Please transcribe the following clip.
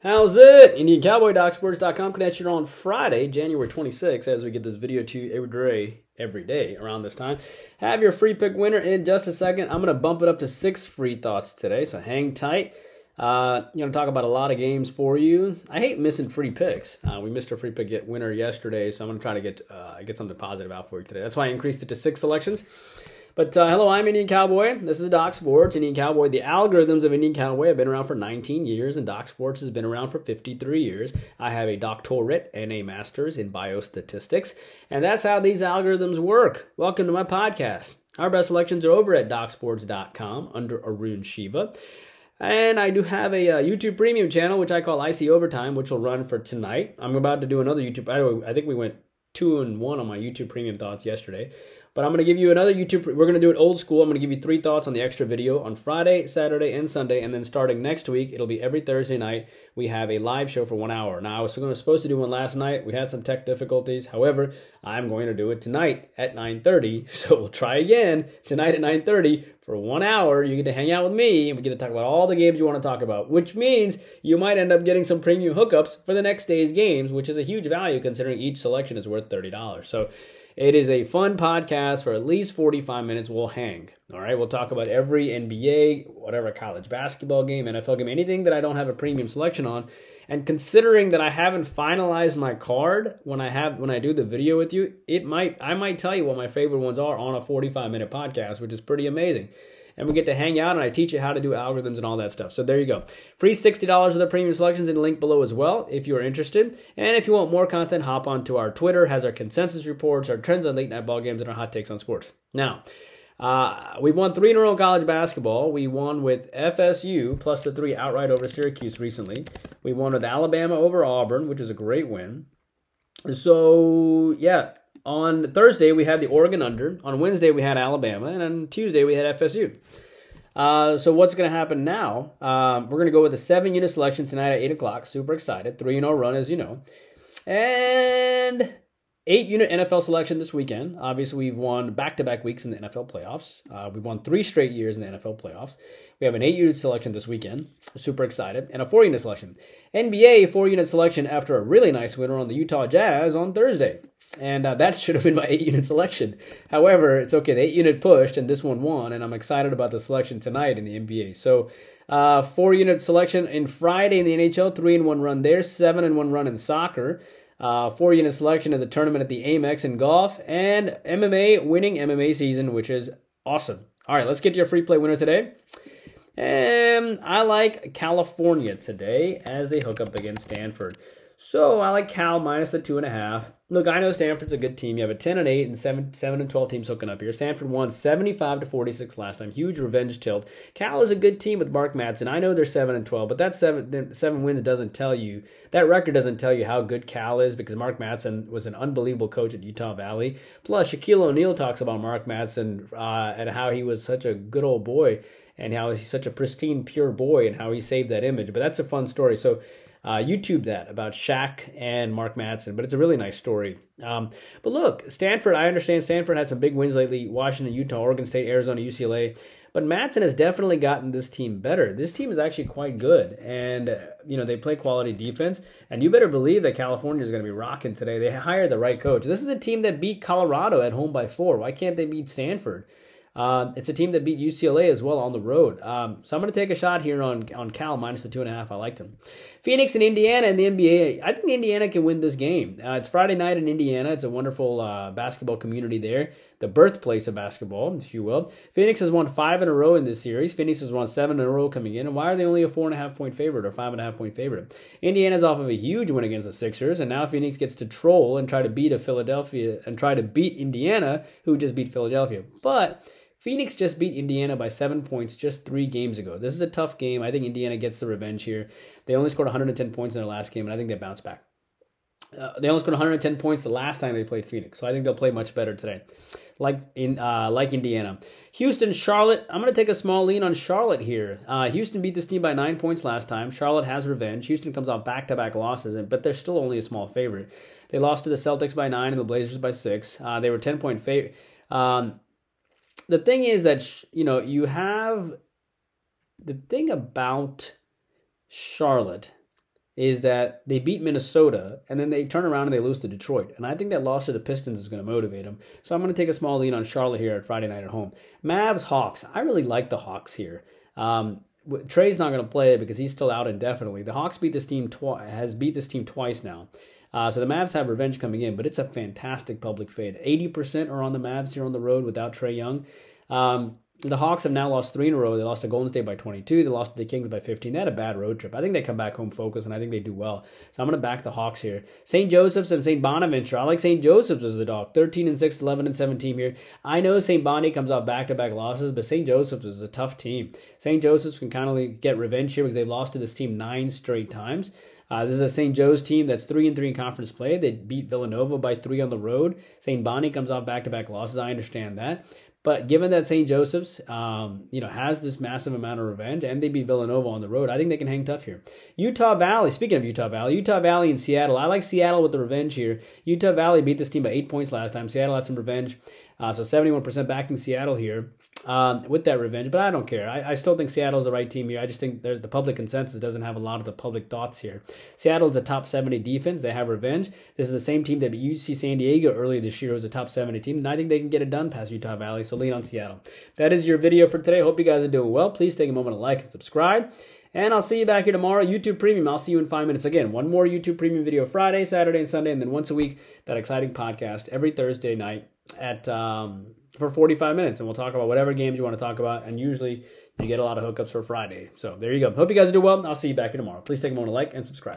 How's it? IndianCowboy.Sports.com connects you on Friday, January 26th, as we get this video to every day, every day around this time. Have your free pick winner in just a second. I'm going to bump it up to six free thoughts today, so hang tight. Uh, you know, talk about a lot of games for you. I hate missing free picks. Uh, we missed a free pick winner yesterday, so I'm going to try to get uh, get something positive out for you today. That's why I increased it to six selections. But uh, hello, I'm Indian Cowboy. This is Doc's Sports, Indian Cowboy. The algorithms of Indian Cowboy have been around for 19 years, and Doc's Sports has been around for 53 years. I have a doctorate and a master's in biostatistics, and that's how these algorithms work. Welcome to my podcast. Our best selections are over at docsports.com under Arun Shiva. And I do have a uh, YouTube premium channel, which I call IC Overtime, which will run for tonight. I'm about to do another YouTube. I, I think we went two and one on my YouTube premium thoughts yesterday. But I'm going to give you another YouTube. We're going to do it old school. I'm going to give you three thoughts on the extra video on Friday, Saturday, and Sunday. And then starting next week, it'll be every Thursday night. We have a live show for one hour. Now, I was supposed to do one last night. We had some tech difficulties. However, I'm going to do it tonight at 9.30. So we'll try again tonight at 9.30 for one hour. You get to hang out with me, and we get to talk about all the games you want to talk about, which means you might end up getting some premium hookups for the next day's games, which is a huge value considering each selection is worth $30. So it is a fun podcast for at least 45 minutes. We'll hang. All right. We'll talk about every NBA, whatever college basketball game, NFL game, anything that I don't have a premium selection on. And considering that I haven't finalized my card when I have when I do the video with you, it might I might tell you what my favorite ones are on a 45 minute podcast, which is pretty amazing and we get to hang out and I teach you how to do algorithms and all that stuff. So there you go. Free $60 of the premium selections in the link below as well if you are interested. And if you want more content, hop on to our Twitter, has our consensus reports, our trends on late night ball games, and our hot takes on sports. Now, uh, we've won three in a row college basketball. We won with FSU plus the three outright over Syracuse recently. We won with Alabama over Auburn, which is a great win. So, yeah, on Thursday, we had the Oregon under. On Wednesday, we had Alabama. And on Tuesday, we had FSU. Uh, so what's going to happen now? Um, we're going to go with a seven unit selection tonight at 8 o'clock. Super excited. 3 0 run, as you know. And eight unit NFL selection this weekend. Obviously, we've won back to back weeks in the NFL playoffs. Uh, we've won three straight years in the NFL playoffs. We have an eight unit selection this weekend. Super excited. And a four unit selection. NBA four unit selection after a really nice winner on the Utah Jazz on Thursday. And uh, that should have been my eight unit selection. However, it's okay. The eight unit pushed and this one won. And I'm excited about the selection tonight in the NBA. So, uh, four unit selection in Friday in the NHL, three and one run there, seven and one run in soccer uh, four unit selection of the tournament at the Amex in golf, and MMA winning MMA season, which is awesome. All right, let's get to your free play winner today. And I like California today as they hook up against Stanford. So I like Cal minus the two and a half. Look, I know Stanford's a good team. You have a 10 and 8 and 7, 7 and 12 teams hooking up here. Stanford won 75 to 46 last time. Huge revenge tilt. Cal is a good team with Mark Madsen. I know they're 7 and 12, but that 7 7 wins doesn't tell you. That record doesn't tell you how good Cal is because Mark Madsen was an unbelievable coach at Utah Valley. Plus Shaquille O'Neal talks about Mark Madsen uh, and how he was such a good old boy and how he's such a pristine pure boy and how he saved that image. But that's a fun story. So uh, YouTube that about Shaq and Mark Madsen, but it's a really nice story. Um, but look, Stanford, I understand Stanford had some big wins lately Washington, Utah, Oregon State, Arizona, UCLA. But Madsen has definitely gotten this team better. This team is actually quite good. And, uh, you know, they play quality defense. And you better believe that California is going to be rocking today. They hired the right coach. This is a team that beat Colorado at home by four. Why can't they beat Stanford? Uh, it's a team that beat UCLA as well on the road. Um, so I'm going to take a shot here on, on Cal minus the two and a half. I liked him. Phoenix and Indiana in the NBA. I think Indiana can win this game. Uh, it's Friday night in Indiana. It's a wonderful uh, basketball community there, the birthplace of basketball, if you will. Phoenix has won five in a row in this series. Phoenix has won seven in a row coming in. And why are they only a four and a half point favorite or five and a half point favorite? Indiana's off of a huge win against the Sixers, and now Phoenix gets to troll and try to beat a Philadelphia and try to beat Indiana, who just beat Philadelphia. But Phoenix just beat Indiana by seven points just three games ago. This is a tough game. I think Indiana gets the revenge here. They only scored 110 points in their last game, and I think they bounce back. Uh, they only scored 110 points the last time they played Phoenix, so I think they'll play much better today, like in uh, like Indiana. Houston, Charlotte. I'm going to take a small lean on Charlotte here. Uh, Houston beat this team by nine points last time. Charlotte has revenge. Houston comes off back-to-back losses, but they're still only a small favorite. They lost to the Celtics by nine and the Blazers by six. Uh, they were 10 point favorite. Um, the thing is that you know you have the thing about Charlotte is that they beat Minnesota and then they turn around and they lose to Detroit. And I think that loss to the Pistons is going to motivate them. So I'm going to take a small lead on Charlotte here at Friday night at home. Mavs Hawks. I really like the Hawks here. Um, Trae's not going to play because he's still out indefinitely. The Hawks beat this team has beat this team twice now. Uh, so the Mavs have revenge coming in, but it's a fantastic public fade. 80% are on the Mavs here on the road without Trae Young. Um, the Hawks have now lost three in a row. They lost to Golden State by 22. They lost to the Kings by 15. They had a bad road trip. I think they come back home focused, and I think they do well. So I'm going to back the Hawks here. St. Joseph's and St. Bonaventure. I like St. Joseph's as the dog. 13 and 6, 11 and 17 here. I know St. Bonnie comes off back-to-back losses, but St. Joseph's is a tough team. St. Joseph's can kind of get revenge here because they've lost to this team nine straight times. Uh, this is a St. Joe's team that's three and three in conference play. They beat Villanova by three on the road. St. Bonnie comes off back-to-back losses. I understand that, but given that St. Joseph's, um, you know, has this massive amount of revenge, and they beat Villanova on the road, I think they can hang tough here. Utah Valley. Speaking of Utah Valley, Utah Valley and Seattle. I like Seattle with the revenge here. Utah Valley beat this team by eight points last time. Seattle has some revenge, uh, so 71% backing Seattle here um, with that revenge. But I don't care. I, I still think Seattle's the right team here. I just think there's the public consensus doesn't have a lot of the public thoughts here. Seattle's a top 70 defense. They have revenge. This is the same team that beat UC San Diego earlier this year. Was a top 70 team, and I think they can get it done past Utah Valley. So lean on Seattle. That is your video for today. Hope you guys are doing well. Please take a moment to like and subscribe. And I'll see you back here tomorrow. YouTube Premium. I'll see you in five minutes. Again, one more YouTube Premium video Friday, Saturday, and Sunday, and then once a week, that exciting podcast every Thursday night at um, for 45 minutes. And we'll talk about whatever games you want to talk about. And usually you get a lot of hookups for Friday. So there you go. Hope you guys do well. I'll see you back here tomorrow. Please take a moment to like and subscribe.